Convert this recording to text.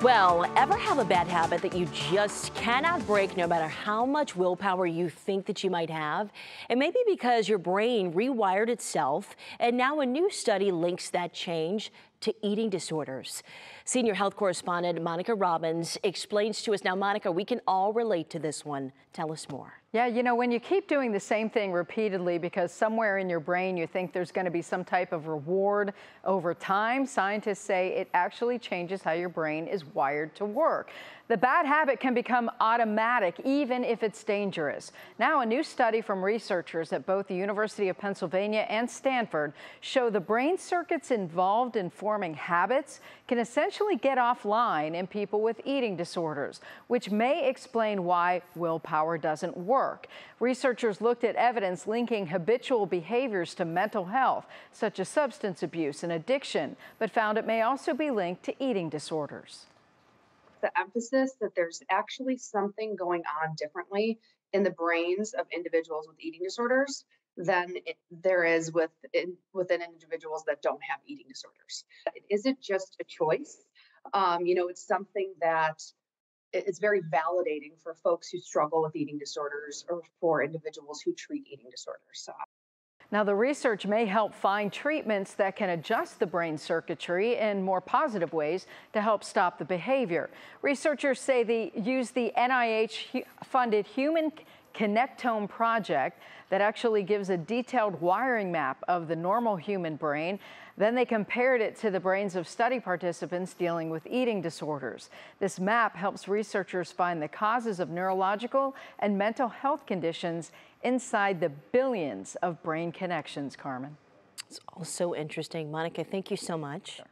Well, ever have a bad habit that you just cannot break no matter how much willpower you think that you might have? It may be because your brain rewired itself, and now a new study links that change to eating disorders. Senior health correspondent Monica Robins explains to us. Now, Monica, we can all relate to this one. Tell us more. Yeah, you know, when you keep doing the same thing repeatedly because somewhere in your brain you think there's going to be some type of reward over time, scientists say it actually changes how your brain is wired to work. The bad habit can become automatic even if it's dangerous. Now, a new study from researchers at both the University of Pennsylvania and Stanford show the brain circuits involved in forming habits can essentially get offline in people with eating disorders, which may explain why willpower doesn't work. Researchers looked at evidence linking habitual behaviors to mental health, such as substance abuse and addiction, but found it may also be linked to eating disorders the emphasis that there's actually something going on differently in the brains of individuals with eating disorders than it, there is with in, within individuals that don't have eating disorders. It isn't just a choice. Um, you know, it's something that it's very validating for folks who struggle with eating disorders or for individuals who treat eating disorders. So now, the research may help find treatments that can adjust the brain circuitry in more positive ways to help stop the behavior. Researchers say they use the NIH-funded Human Connectome project that actually gives a detailed wiring map of the normal human brain. Then they compared it to the brains of study participants dealing with eating disorders. This map helps researchers find the causes of neurological and mental health conditions inside the billions of brain connections, Carmen. It's all so interesting. Monica, thank you so much. Sure.